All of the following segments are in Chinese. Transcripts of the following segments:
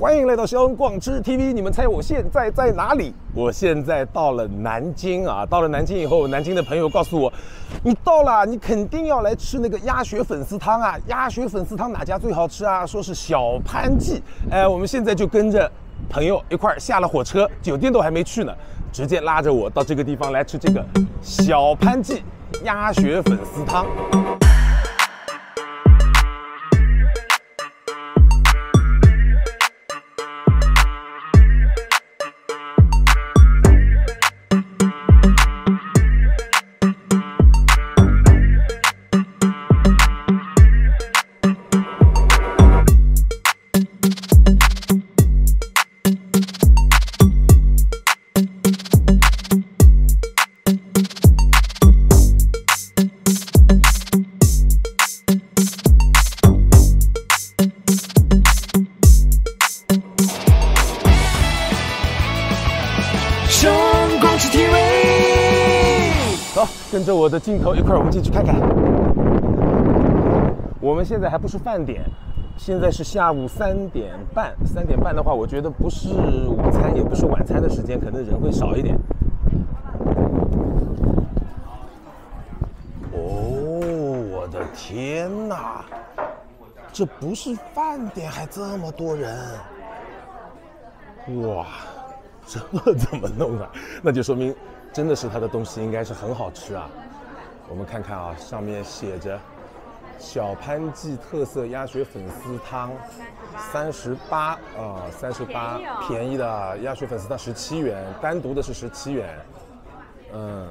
欢迎来到肖恩逛吃 TV。你们猜我现在在哪里？我现在到了南京啊！到了南京以后，南京的朋友告诉我，你到了，你肯定要来吃那个鸭血粉丝汤啊！鸭血粉丝汤哪家最好吃啊？说是小潘记。哎，我们现在就跟着朋友一块儿下了火车，酒店都还没去呢，直接拉着我到这个地方来吃这个小潘记鸭血粉丝汤。生光是 TV。走，跟着我的镜头一块儿，我们进去看看。我们现在还不是饭点，现在是下午三点半。三点半的话，我觉得不是午餐，也不是晚餐的时间，可能人会少一点。哦，我的天哪！这不是饭点，还这么多人！哇，这怎么弄啊？那就说明真的是它的东西应该是很好吃啊。我们看看啊，上面写着“小潘记特色鸭血粉丝汤”，三十八啊，三十八，便宜的鸭血粉丝汤十七元，单独的是十七元。嗯，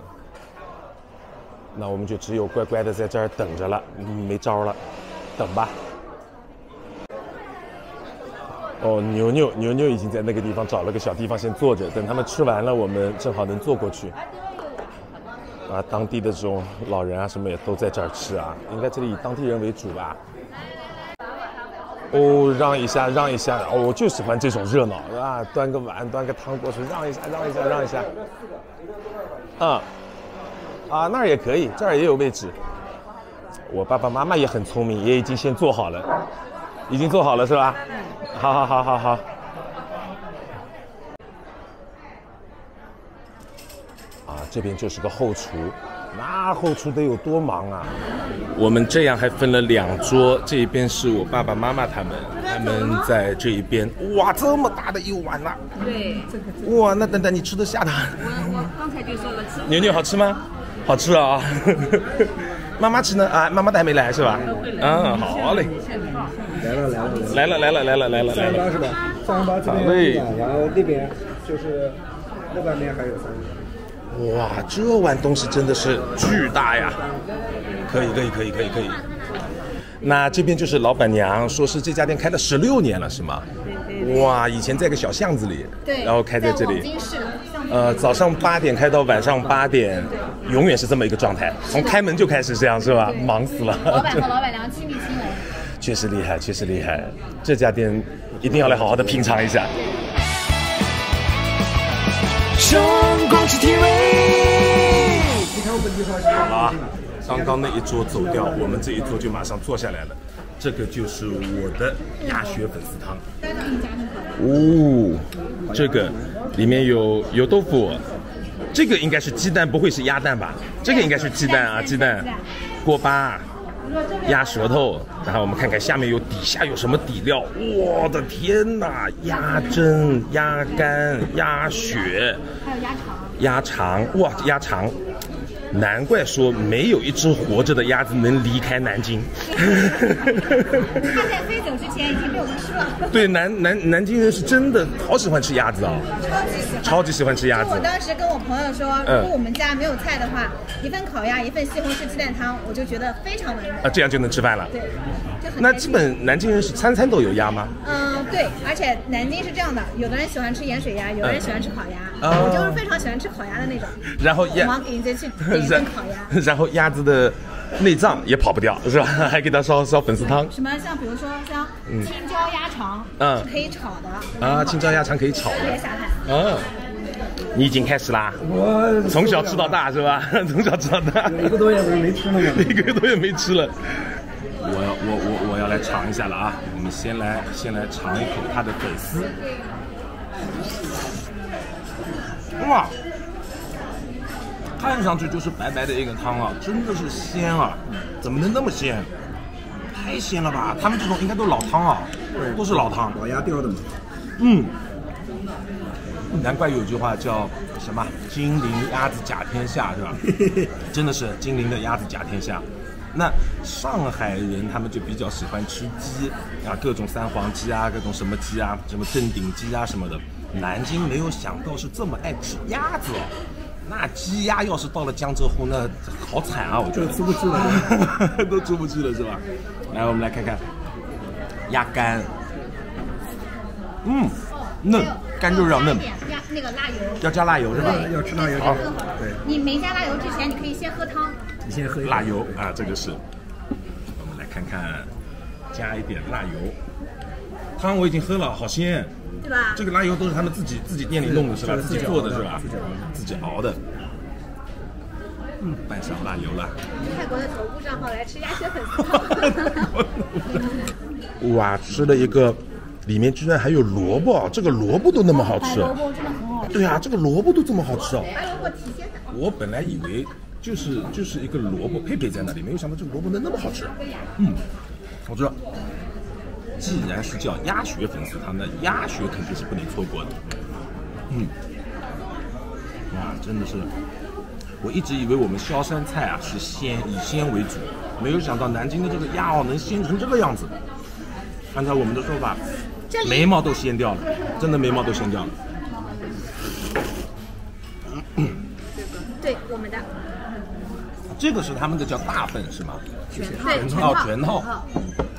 那我们就只有乖乖的在这儿等着了，没招了，等吧。哦，牛牛牛牛已经在那个地方找了个小地方先坐着，等他们吃完了，我们正好能坐过去。啊，当地的这种老人啊什么也都在这儿吃啊，应该这里以当地人为主吧。哦，让一下，让一下，哦，我就喜欢这种热闹啊！端个碗，端个汤过去，让一下，让一下，让一下。啊，啊，那儿也可以，这儿也有位置。我爸爸妈妈也很聪明，也已经先做好了，已经做好了是吧？好好好好好。啊，这边就是个后厨，那后厨得有多忙啊！我们这样还分了两桌，这一边是我爸爸妈妈他们，他们在这一边。哇，这么大的一碗呐、对，哇，那等等你吃得下的？我我刚才就说了，吃牛牛好吃吗？好吃啊！妈妈吃呢？啊，妈妈的还没来是吧？嗯，好嘞。来了来了来了，来了来了来了来了。三十八是吧？三十八这边好嘞有一碗，然后那边就是那半边还有三十。哇，这碗东西真的是巨大呀！可以，可以，可以，可以，可以。那这边就是老板娘，说是这家店开了十六年了，是吗？哇，以前在个小巷子里，对，然后开在这里，京市，呃，早上八点开到晚上八点，永远是这么一个状态，从开门就开始这样，是吧？忙死了。老板和老板娘亲力亲为。确实厉害，确实厉害，这家店一定要来好好的品尝一下。生光是 TV。好了啊，刚刚那一桌走掉，我们这一桌就马上坐下来了。这个就是我的鸭血粉丝汤。哦，这个里面有油豆腐，这个应该是鸡蛋，不会是鸭蛋吧？这个应该是鸡蛋啊，鸡蛋，锅巴。鸭舌头，然后我们看看下面有底下有什么底料。我的天哪！鸭胗、鸭肝、鸭血，还有鸭肠，鸭肠，哇，鸭肠，难怪说没有一只活着的鸭子能离开南京。它在飞走之前已经被我们吃了，对，南南南京人是真的好喜欢吃鸭子啊、超级喜欢。超级喜欢吃鸭子我。当时跟我朋友说，嗯如果我们家没有菜的话，一份烤鸭，一份西红柿鸡蛋汤，我就觉得非常完美。啊，这样就能吃饭了。对，那基本南京人是餐餐都有鸭吗？嗯，对，而且南京是这样的，有的人喜欢吃盐水鸭，有的人喜欢吃烤鸭，嗯我就是非常喜欢吃烤鸭的那种。然后鸭我们，给你再去 点一份烤鸭。然后鸭子的内脏也跑不掉，是吧？还给它烧烧粉丝汤什么像比如说像青椒鸭肠，嗯是可以炒的，啊，青椒鸭肠可以炒的。特别下饭。嗯，你已经开始啦，我从小吃到大是吧？从小吃到大，一个多月我没吃了嘛。一个多月没吃了。我要我我我要来尝一下了啊！我们先来先来尝一口它的粉丝。哇，看上去就是白白的一个汤啊，真的是鲜啊！怎么能那么鲜？太鲜了吧！他们这种应该都老汤啊，都是老汤。老鸭吊的嘛，嗯，难怪有句话叫什么“金陵鸭子甲天下”，是吧？真的是金陵的鸭子甲天下。那上海人他们就比较喜欢吃鸡啊，各种三黄鸡啊，各种什么鸡啊，什么正鼎鸡啊什么的。南京没有想到是这么爱吃鸭子哦。那鸡鸭要是到了江浙沪，那好惨啊！我觉得出不去了，都出不去了，是吧？来，我们来看看鸭肝，嗯，嫩，干肉要嫩，加那个辣油。要加辣油是吧？要吃辣油好对对你没加辣油之前，你可以先喝汤。你先喝一口辣油啊，这个是。我们来看看，加一点辣油。汤我已经喝了，好鲜。对吧？这个辣油都是他们自己自己店里弄的是吧？自己做的是吧自己熬的？嗯，拌上辣油了。泰国的头部账号来吃鸭血粉丝汤。哇，吃了一个，里面居然还有萝卜，这个萝卜都那么好吃。白萝卜真的很好吃，对啊，这个萝卜都这么好吃哦。白萝卜提鲜的。我本来以为就是就是一个萝卜配配在那里，没有想到这个萝卜能那么好吃。嗯，我知道，既然是叫鸭血粉丝汤，那鸭血肯定是不能错过的。嗯，哇，真的是，我一直以为我们萧山菜啊是鲜以鲜为主，没有想到南京的这个鸭哦能鲜成这个样子。按照我们的说法，眉毛都鲜掉了，真的眉毛都鲜掉了。这个是他们的叫大份是吗？全套，全套，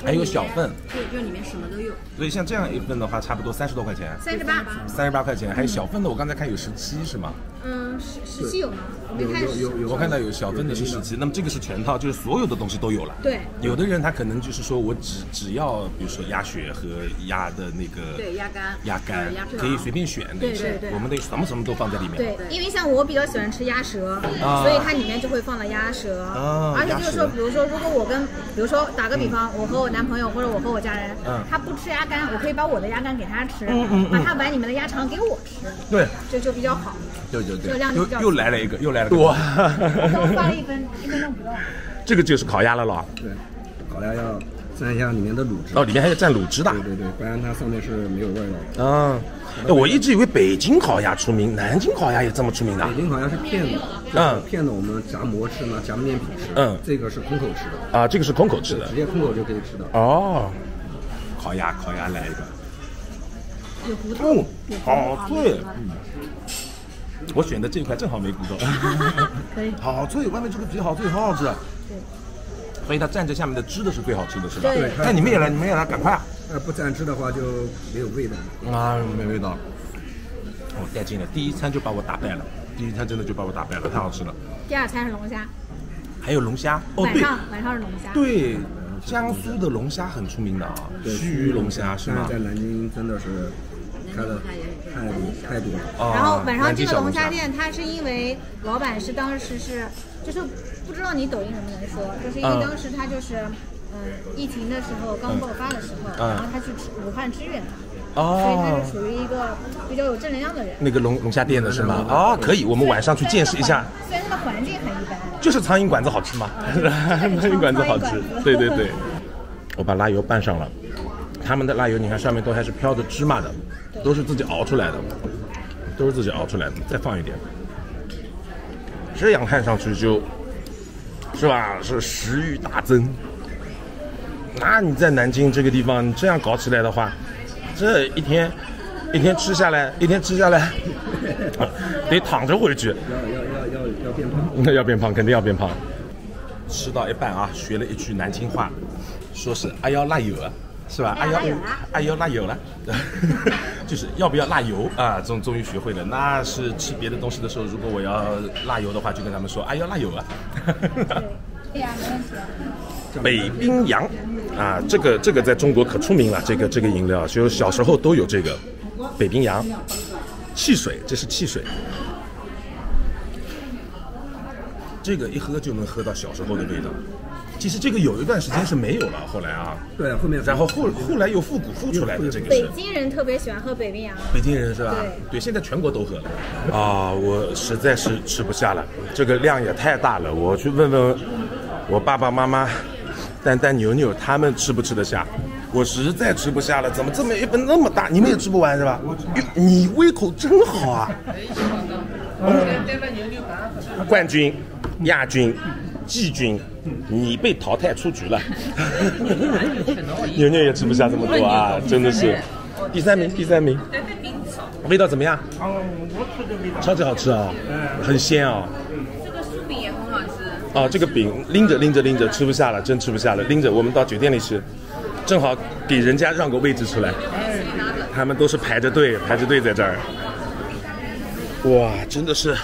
还有小份，对，就里面什么都有。所以像这样一份的话，差不多三十多块钱，三十八。三十八块钱。还有小份的，我刚才看有十七是吗？嗯，十十七有吗？我没有看有有有，我看到有小分的是十七，那么这个是全套，就是所有的东西都有了。对有的人他可能就是说我只只要比如说鸭血和鸭的那个对鸭肝鸭肝可以随便选，对对对我们得什么什么都放在里面。对，因为像我比较喜欢吃鸭舌，所以它里面就会放了鸭舌。啊而且就是说，比如说，如果我跟，比如说打个比方，我和我男朋友或者我和我家人嗯，他不吃鸭肝，我可以把我的鸭肝给他吃把他碗里面的鸭肠给我吃，对这就比较好。对对对又又来了一个，又来了个哇！我刚发了一分一分钟不到。这个就是烤鸭了咯。对，烤鸭要蘸一下里面的卤汁。哦，里面还有蘸卤汁的。对对对，不然它上面是没有味儿的。啊，哎我一直以为北京烤鸭出名，南京烤鸭也这么出名的北。京烤鸭是片的，嗯片的我们夹馍吃呢，夹面皮吃。嗯这个是空口吃的，啊，这个是空口吃的直。接空口就可以吃的。哦，烤鸭，烤鸭来一个。有骨头，嗯，好脆。嗯，我选的这一块正好没骨头。可以。好脆，外面这个皮好脆，好好吃。对所以它蘸着下面的汁的是最好吃的，是吧？对那你们也来，你们也来，赶快。呃，不蘸汁的话就没有味道。啊，没味道。我带劲了，第一餐就把我打败了，第一餐真的就把我打败了，太好吃了。第二餐是龙虾，还有龙虾，哦对，晚上晚上是龙虾。对，江苏的龙虾很出名的啊，须臾龙虾是吗？在南京真的是开的太太多了。哦然后晚上这个龙虾店，它是因为老板是当时是，就是不知道你抖音能不能说，就是因为嗯当时他就是，嗯，疫情的时候刚爆发的时候，嗯然后他去支武汉支援他，所以他哦是，属于一个比较有正能量的人。那个龙龙虾店的是吗？哦，可以，我们晚上去见识一下。虽然它的环境很一般，就是苍蝇馆子好吃吗？苍蝇馆子好吃，对对对。我把辣油拌上了，他们的辣油你看上面都还是飘着芝麻的，都是自己熬出来的，都是自己熬出来的。再放一点，这样看上去就，是吧？是食欲大增。那你在南京这个地方，你这样搞起来的话，这一天一天吃下来，一天吃下来，得躺着回去。要要要要要变胖。那要变胖，肯定要变胖。吃到一半啊，学了一句南京话，说是“哎要辣油啊”，是吧？哎呦哎呦辣油了，就是要不要辣油啊？终终于学会了。那是吃别的东西的时候，如果我要辣油的话，就跟他们说“哎呦辣油了”。对呀，没问题。北冰洋啊，这个这个在中国可出名了，这个这个饮料，就小时候都有这个北冰洋汽水，这是汽水。这个一喝就能喝到小时候的味道，其实这个有一段时间是没有了，后来啊，对，后面然后后后来又复古复出来的这个是。北京人特别喜欢喝北冰洋，北京人是吧？对现在全国都喝了。啊，我实在是吃不下了，这个量也太大了。我去问问我爸爸妈妈、丹丹、牛牛，他们吃不吃得下？我实在吃不下了，怎么这么一份那么大？你们也吃不完是吧？你胃口真好啊！冠军、亚军、季军，你被淘汰出局了。牛牛也吃不下这么多啊，真的是。第三名，第三名。味道怎么样？超级好吃啊，很鲜啊。这个酥饼也很好吃。啊，这个饼拎着拎着拎着吃不下了，真吃不下了，拎着我们到酒店里吃，正好给人家让个位置出来。他们都是排着队排着队在这儿。哇，真的是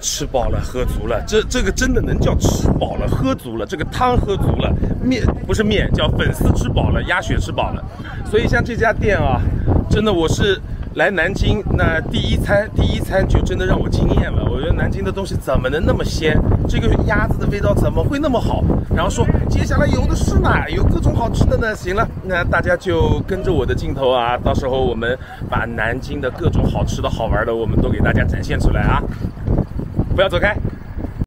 吃饱了喝足了，这这个真的能叫吃饱了喝足了，这个汤喝足了，面不是面，叫粉丝吃饱了，鸭血吃饱了。所以像这家店啊，真的我是。来南京，那第一餐第一餐就真的让我惊艳了。我觉得南京的东西怎么能那么鲜？这个鸭子的味道怎么会那么好？然后说接下来有的是呢，有各种好吃的呢。行了，那大家就跟着我的镜头啊，到时候我们把南京的各种好吃的好玩的，我们都给大家展现出来啊！不要走开。